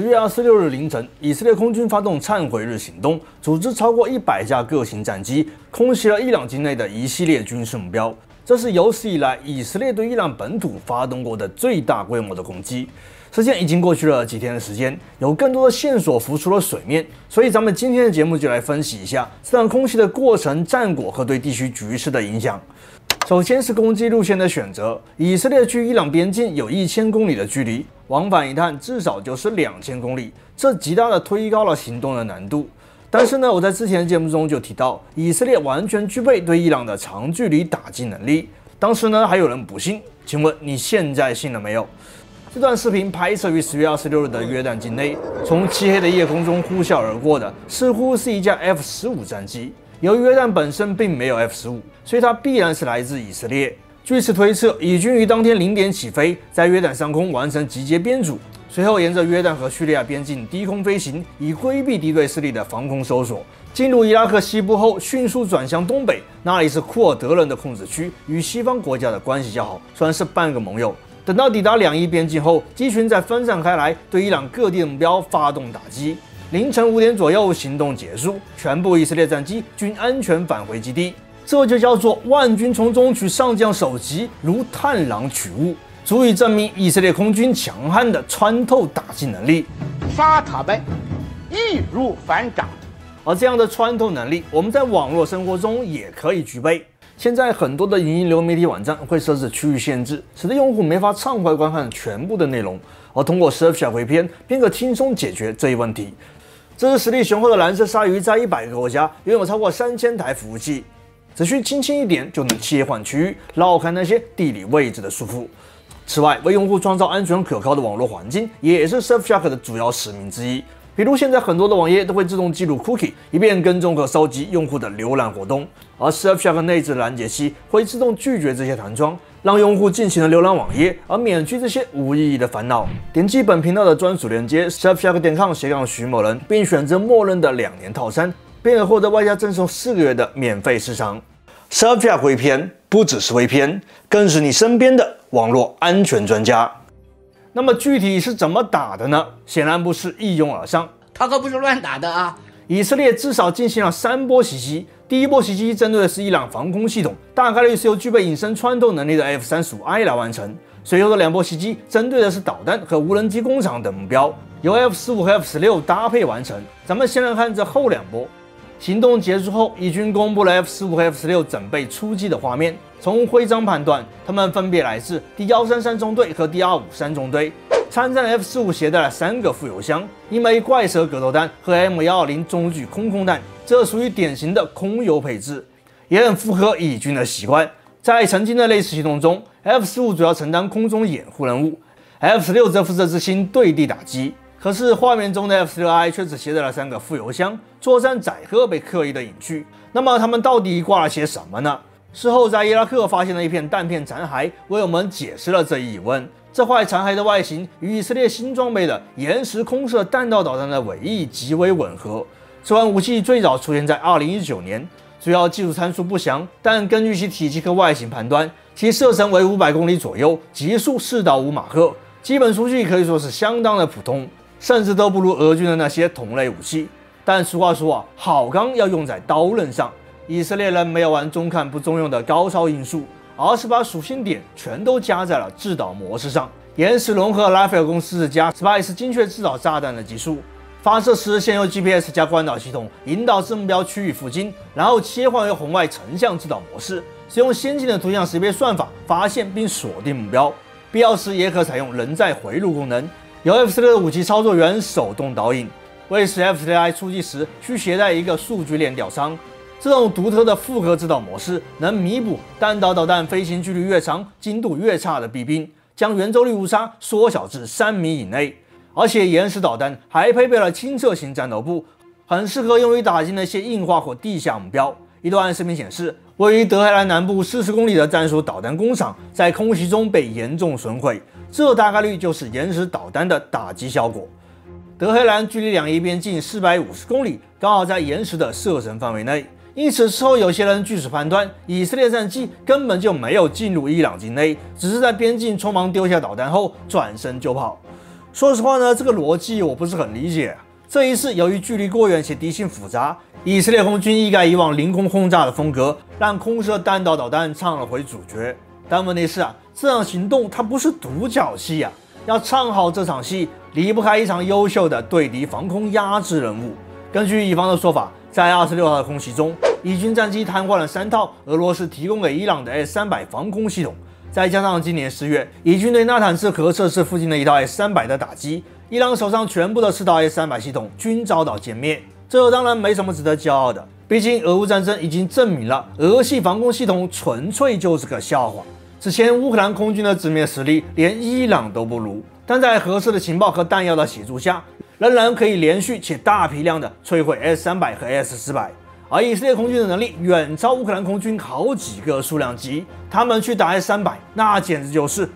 十月二十六日凌晨，以色列空军发动忏悔日行动，组织超过一百架各型战机，空袭了伊朗境内的一系列军事目标。这是有史以来以色列对伊朗本土发动过的最大规模的攻击。时间已经过去了几天的时间，有更多的线索浮出了水面，所以咱们今天的节目就来分析一下这场空袭的过程、战果和对地区局势的影响。首先是攻击路线的选择，以色列距伊朗边境有一千公里的距离，往返一趟至少就是两千公里，这极大的推高了行动的难度。但是呢，我在之前的节目中就提到，以色列完全具备对伊朗的长距离打击能力。当时呢，还有人不信，请问你现在信了没有？这段视频拍摄于十月二十六日的约旦境内，从漆黑的夜空中呼啸而过的，似乎是一架 F 十五战机。由于约旦本身并没有 F 十五，所以它必然是来自以色列。据此推测，以军于当天零点起飞，在约旦上空完成集结编组，随后沿着约旦和叙利亚边境低空飞行，以规避敌对势力的防空搜索。进入伊拉克西部后，迅速转向东北，那里是库尔德人的控制区，与西方国家的关系较好，算是半个盟友。等到抵达两伊边境后，机群再分散开来，对伊朗各地的目标发动打击。凌晨五点左右，行动结束，全部以色列战机均安全返回基地。这就叫做万军从中取上将首级，如探囊取物，足以证明以色列空军强悍的穿透打击能力。杀他们，易如反掌。而这样的穿透能力，我们在网络生活中也可以具备。现在很多的影音流媒体网站会设置区域限制，使得用户没法畅快观看全部的内容，而通过 Surfshark 回片便可轻松解决这一问题。这是实力雄厚的蓝色鲨鱼，在一百个国家拥有超过三千台服务器，只需轻轻一点就能切换区域，绕开那些地理位置的束缚。此外，为用户创造安全可靠的网络环境，也是 Surfshark 的主要使命之一。比如，现在很多的网页都会自动记录 cookie，以便跟踪和收集用户的浏览活动，而 Surfshark 内置拦截器会自动拒绝这些弹窗。让用户尽情的浏览网页，而免去这些无意义的烦恼。点击本频道的专属链接 surfshark 点 com 斜杠徐某人，并选择默认的两年套餐，便可获得外加赠送四个月的免费试尝。Surfshark 微片不只是微片，更是你身边的网络安全专家。那么具体是怎么打的呢？显然不是一拥而上，他可不是乱打的啊！以色列至少进行了三波袭击。第一波袭击针对的是伊朗防空系统，大概率是由具备隐身穿透能力的 F 三十五 I 来完成。随后的两波袭击针对的是导弹和无人机工厂等目标，由 F 十五和 F 十六搭配完成。咱们先来看这后两波。行动结束后，以军公布了 F 十五和 F 十六准备出击的画面。从徽章判断，他们分别来自第幺三三中队和第二五三中队。参战 F 四五携带了三个副油箱，一枚怪蛇格斗弹和 M 幺二零中距空空弹。这属于典型的空油配置，也很符合以军的习惯。在曾经的类似系统中，F 四五主要承担空中掩护任务，F 十六则负责执行对地打击。可是画面中的 F 十六 I 却只携带了三个副油箱，作战载荷被刻意的隐去。那么他们到底挂了些什么呢？事后在伊拉克发现了一片弹片残骸，为我们解释了这一疑问。这块残骸的外形与以色列新装备的岩石空射弹道导弹的尾翼极为吻合。这款武器最早出现在2019年，主要技术参数不详，但根据其体积和外形判断，其射程为500公里左右，极速4到5马赫。基本数据可以说是相当的普通，甚至都不如俄军的那些同类武器。但俗话说啊，好钢要用在刀刃上。以色列人没有玩中看不中用的高超音速，而是把属性点全都加在了制导模式上，延时融合拉斐尔公司加 Spice 精确制导炸弹的技术。发射时，先用 GPS 加关导系统引导至目标区域附近，然后切换为红外成像制导模式，使用先进的图像识别算法发现并锁定目标。必要时也可采用人在回路功能，由 F 十六的武器操作员手动导引。为使 F 十六 I 出击时需携带一个数据链吊舱，这种独特的复合制导模式能弥补弹道导弹飞行距离越长、精度越差的弊病，将圆周率误差缩小至三米以内。而且岩石导弹还配备了轻测型战斗部，很适合用于打击那些硬化或地下目标。一段视频显示，位于德黑兰南部四十公里的战术导弹工厂在空袭中被严重损毁，这大概率就是岩石导弹的打击效果。德黑兰距离两伊边境四百五十公里，刚好在岩石的射程范围内，因此事后有些人据此判断，以色列战机根本就没有进入伊朗境内，只是在边境匆忙丢下导弹后转身就跑。说实话呢，这个逻辑我不是很理解。这一次由于距离过远且地形复杂，以色列空军一改以往凌空轰炸的风格，让空射弹道导弹唱了回主角。但问题是啊，这场行动它不是独角戏啊，要唱好这场戏，离不开一场优秀的对敌防空压制任务。根据以方的说法，在二十六号的空袭中，以军战机瘫痪了三套俄罗斯提供给伊朗的 S 三百防空系统，再加上今年十月，以军对纳坦兹核设施附近的一套 S 三百的打击。伊朗手上全部的四套 S 三百系统均遭到歼灭，这当然没什么值得骄傲的。毕竟俄乌战争已经证明了俄系防空系统纯粹就是个笑话。此前乌克兰空军的直面实力连伊朗都不如，但在合适的情报和弹药的协助下，仍然可以连续且大批量的摧毁 S 三百和 S 四百。而以色列空军的能力远超乌克兰空军好几个数量级，他们去打 S 三百，那简直就是。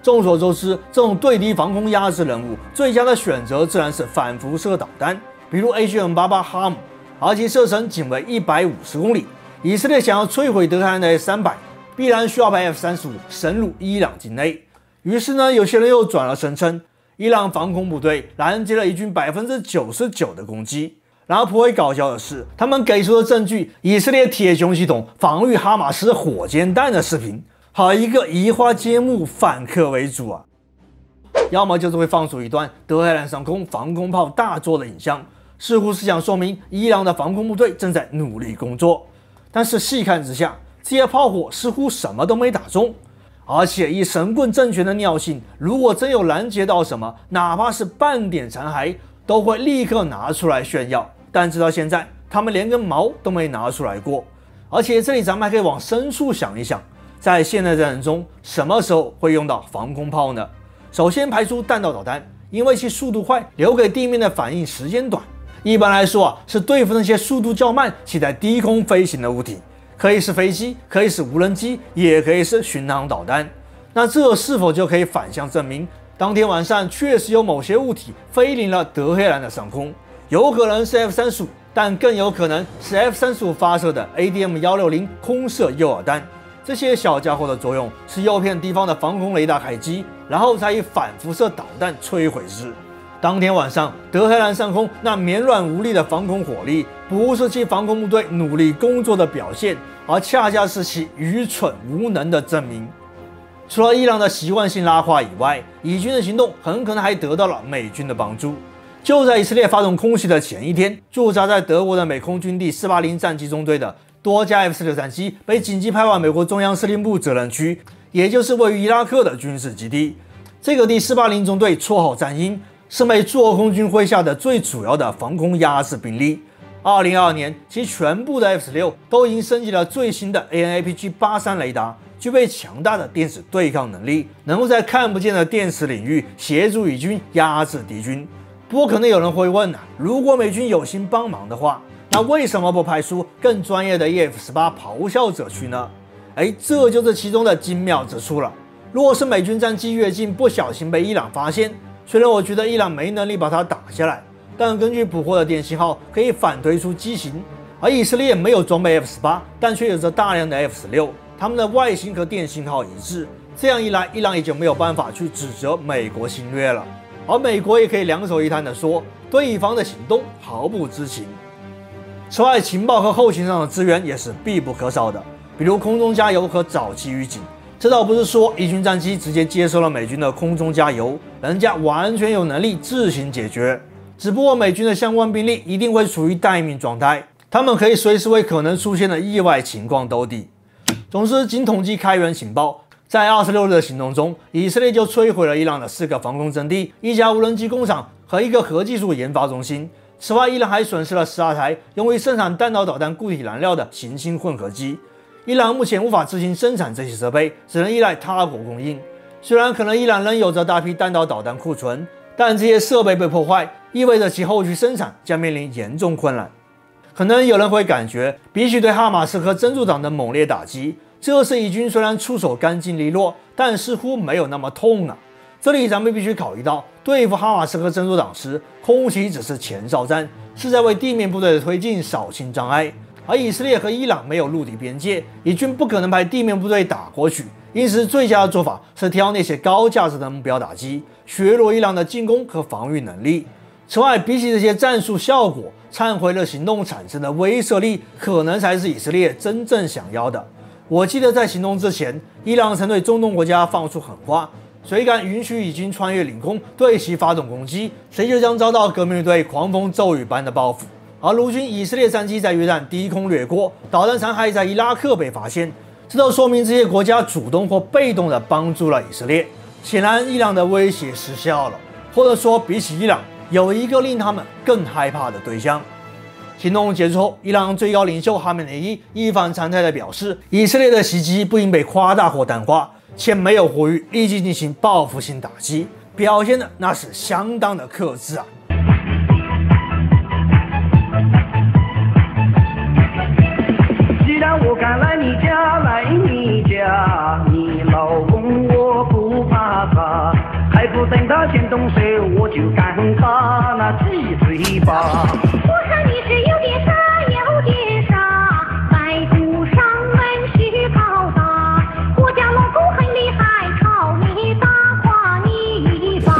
众所周知，这种对敌防空压制任务，最佳的选择自然是反辐射导弹，比如 AGM-88 哈姆，而其射程仅为一百五十公里。以色列想要摧毁德黑兰的 S 三百，必然需要把 F 三十五深入伊朗境内。于是呢，有些人又转而声称，伊朗防空部队拦截了伊军百分之九十九的攻击。然后颇为搞笑的是，他们给出的证据，以色列铁穹系统防御哈马斯火箭弹的视频。好一个移花接木、反客为主啊！要么就是会放出一段德黑兰上空防空炮大作的影像，似乎是想说明伊朗的防空部队正在努力工作。但是细看之下，这些炮火似乎什么都没打中，而且以神棍政权的尿性，如果真有拦截到什么，哪怕是半点残骸，都会立刻拿出来炫耀。但直到现在，他们连根毛都没拿出来过。而且这里咱们还可以往深处想一想。在现代战争中，什么时候会用到防空炮呢？首先排除弹道导弹，因为其速度快，留给地面的反应时间短。一般来说啊，是对付那些速度较慢且在低空飞行的物体，可以是飞机，可以是无人机，也可以是巡航导弹。那这是否就可以反向证明，当天晚上确实有某些物体飞临了德黑兰的上空？有可能是 F 三十五，但更有可能是 F 三十五发射的 ADM 幺六零空射诱饵弹。这些小家伙的作用是诱骗敌方的防空雷达开机，然后再以反辐射导弹摧毁之。当天晚上，德黑兰上空那绵软无力的防空火力，不是其防空部队努力工作的表现，而恰恰是其愚蠢无能的证明。除了伊朗的习惯性拉胯以外，以军的行动很可能还得到了美军的帮助。就在以色列发动空袭的前一天，驻扎在德国的美空军第四八零战机中队的。多架 F 四六战机被紧急派往美国中央司令部责任区，也就是位于伊拉克的军事基地。这个第四八零中队绰号“战鹰”，是美驻俄空军麾下的最主要的防空压制兵力。二零二二年，其全部的 F 十六都已经升级了最新的 AN/APG 八三雷达，具备强大的电子对抗能力，能够在看不见的电磁领域协助以军压制敌军。不过，可能有人会问呐，如果美军有心帮忙的话？那为什么不派出更专业的 EF 十八咆哮者去呢？哎，这就是其中的精妙之处了。如果是美军战机越境不小心被伊朗发现，虽然我觉得伊朗没能力把它打下来，但根据捕获的电信号可以反推出机型。而以色列没有装备 F 十八，但却有着大量的 F 十六，它们的外形和电信号一致。这样一来，伊朗也就没有办法去指责美国侵略了，而美国也可以两手一摊的说，对方的行动毫不知情。此外，情报和后勤上的资源也是必不可少的，比如空中加油和早期预警。这倒不是说一军战机直接接收了美军的空中加油，人家完全有能力自行解决。只不过美军的相关兵力一定会处于待命状态，他们可以随时为可能出现的意外情况兜底。总之，仅统计开源情报，在二十六日的行动中，以色列就摧毁了伊朗的四个防空阵地、一家无人机工厂和一个核技术研发中心。此外，伊朗还损失了十二台用于生产弹道导弹固体燃料的行星混合机。伊朗目前无法自行生产这些设备，只能依赖他国供应。虽然可能伊朗仍有着大批弹道导弹库存，但这些设备被破坏，意味着其后续生产将面临严重困难。可能有人会感觉，比起对哈马斯和真主党的猛烈打击，这次以军虽然出手干净利落，但似乎没有那么痛啊。这里咱们必须考虑到，对付哈马斯和真主党时，空袭只是前哨战，是在为地面部队的推进扫清障碍。而以色列和伊朗没有陆地边界，以军不可能派地面部队打过去，因此，最佳的做法是挑那些高价值的目标打击，削弱伊朗的进攻和防御能力。此外，比起这些战术效果，忏悔的行动产生的威慑力，可能才是以色列真正想要的。我记得在行动之前，伊朗曾对中东国家放出狠话：谁敢允许以军穿越领空对其发动攻击，谁就将遭到革命队狂风骤雨般的报复。而如今，以色列战机在约旦低空掠过，导弹残骸在伊拉克被发现。这都说明这些国家主动或被动地帮助了以色列。显然，伊朗的威胁失效了，或者说，比起伊朗，有一个令他们更害怕的对象。行动结束后，伊朗最高领袖哈梅内伊一反常态地表示，以色列的袭击不应被夸大或淡化，且没有呼吁立即进行报复性打击，表现的那是相当的克制啊。等他先动手，我就干他那鸡嘴巴。我看你是有点傻，有点傻，在不上门去报答。我家老公很厉害，朝你打垮你一把。